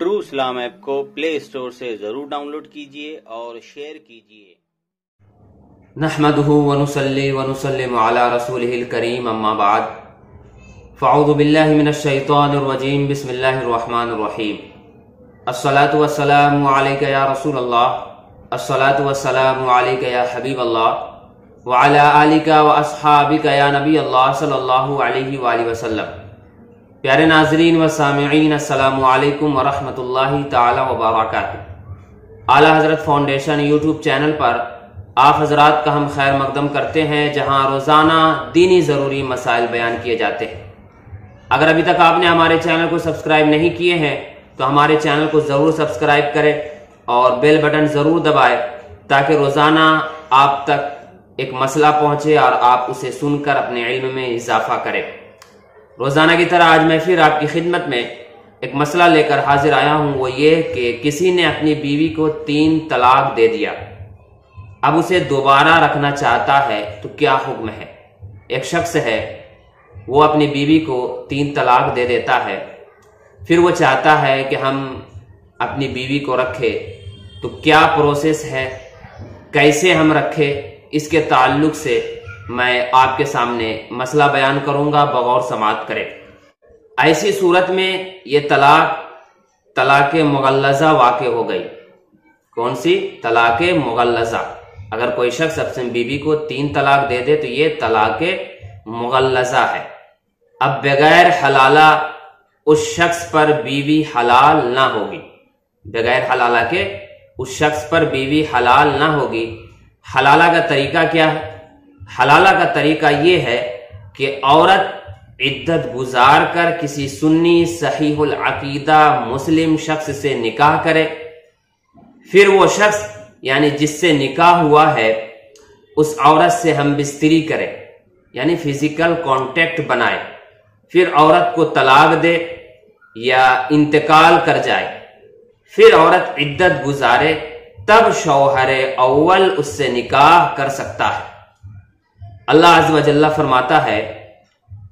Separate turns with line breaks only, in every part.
True Islam app کو پلے store سے ضرور ڈاؤن لوڈ کیجیے اور شیئر کیجیے
نحمده ونصلي ونسلم على رسوله الكريم اما بعد۔ فاعوذ بالله من الشيطان الرجيم بسم الله الرحمن الرحيم الصلاة والسلام عليك يا رسول الله الصلاة والسلام عليك يا حبيب الله وعلى آلك وأصحابك يا نبي الله صلى الله عليه وآله وسلم۔ پیارے ناظرین و سامعین، السلام علیکم ورحمۃ اللہ تعالی وبرکاتہ۔ اعلیٰ حضرت فاؤنڈیشن یوٹیوب چینل پر آپ حضرات کا ہم خیر مقدم کرتے ہیں، جہاں روزانہ دینی ضروری مسائل بیان کیے جاتے ہیں۔ اگر ابھی تک آپ نے ہمارے چینل کو سبسکرائب نہیں کیے ہیں، تو ہمارے چینل کو ضرور سبسکرائب کریں اور بیل بٹن ضرور دبائے تاکہ روزانہ آپ تک ایک مسئلہ پہنچے اور آپ اسے سن کر اپنے علم میں اضافہ کریں۔ روزانہ کی طرح آج میں پھر آپ کی خدمت میں ایک مسئلہ لے کر حاضر آیا ہوں، وہ یہ کہ کسی نے اپنی بیوی کو تین طلاق دے دیا۔ اب اسے دوبارہ رکھنا چاہتا ہے تو کیا حکم ہے؟ ایک شخص ہے، وہ اپنی بیوی کو تین طلاق دے دیتا ہے۔ پھر وہ چاہتا ہے کہ ہم اپنی بیوی کو رکھے۔ تو کیا پروسیس ہے؟ کیسے ہم رکھے؟ اس کے تعلق سے میں آپ کے سامنے مسئلہ بیان کروں گا، بغور سماعت کرے۔ ایسی صورت میں یہ طلاق طلاق مغلزہ واقع ہو گئی۔ کون سی؟ طلاق مغلزہ اگر کوئی شخص اپنی بیوی کو تین طلاق دے دے تو یہ طلاق مغلزہ ہے۔ اب بغیر حلالہ اس شخص پر بیوی حلال نہ ہوگی۔ بغیر حلالہ کے اس شخص پر بیوی حلال نہ ہوگی۔ حلالہ کا طریقہ کیا ہے؟ حلالہ کا طریقہ یہ ہے کہ عورت عدت گزار کر کسی سنی صحیح العقیدہ مسلم شخص سے نکاح کرے۔ پھر وہ شخص یعنی جس سے نکاح ہوا ہے، اس عورت سے ہم بستری کرے یعنی فزیکل کانٹیکٹ بنائے۔ پھر عورت کو طلاق دے یا انتقال کر جائے۔ پھر عورت عدت گزارے، تب شوہر اول اس سے نکاح کر سکتا ہے۔ اللہ عز و جل فرماتا ہے،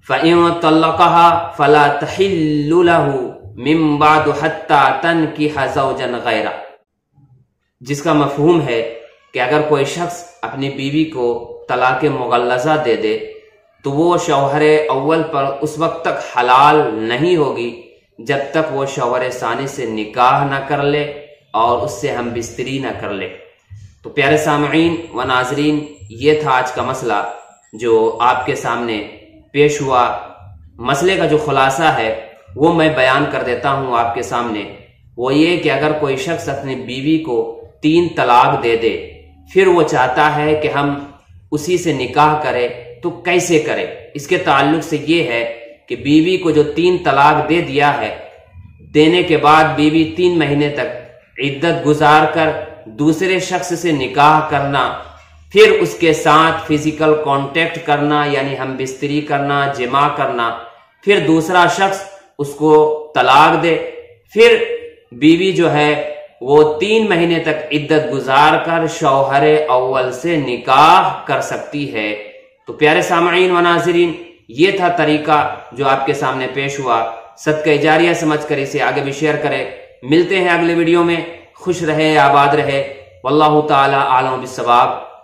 فَإِن طَلَّقَهَا فَلَا تَحِلُّ لَهُ مِن بَعْدُ حَتَّى تَنْكِحَ زَوْجًا غَيْرًا جس کا مفہوم ہے کہ اگر کوئی شخص اپنی بیوی کو طلاق مغلظہ دے دے، تو وہ شوہر اول پر اس وقت تک حلال نہیں ہوگی جب تک وہ شوہر ثانی سے نکاح نہ کر لے اور اس سے ہم بستری نہ کر لے۔ تو پیارے سامعین و ناظرین، یہ تھا آج کا مسئلہ۔ جو آپ کے سامنے پیش ہوا مسئلے کا جو خلاصہ ہے، وہ میں بیان کر دیتا ہوں آپ کے سامنے۔ وہ یہ کہ اگر کوئی شخص اپنی بیوی کو تین طلاق دے دے، پھر وہ چاہتا ہے کہ ہم اسی سے نکاح کرے، تو کیسے کرے؟ اس کے تعلق سے یہ ہے کہ بیوی کو جو تین طلاق دے دیا ہے، دینے کے بعد بیوی تین مہینے تک عدت گزار کر دوسرے شخص سے نکاح کرنا پھر اس کے ساتھ فزیکل کانٹیکٹ کرنا یعنی ہم بستری کرنا، جمع کرنا۔ پھر دوسرا شخص اس کو طلاق دے۔ پھر بیوی جو ہے، وہ تین مہینے تک عدت گزار کر شوہر اول سے نکاح کر سکتی ہے۔ تو پیارے سامعین و ناظرین، یہ تھا طریقہ جو آپ کے سامنے پیش ہوا۔ صدقہ جاریہ سمجھ کر اسے آگے بھی شیئر کرے ملتے ہیں اگلے ویڈیو میں۔ خوش رہے، آباد رہے۔ واللہ تعالی عالم بالثواب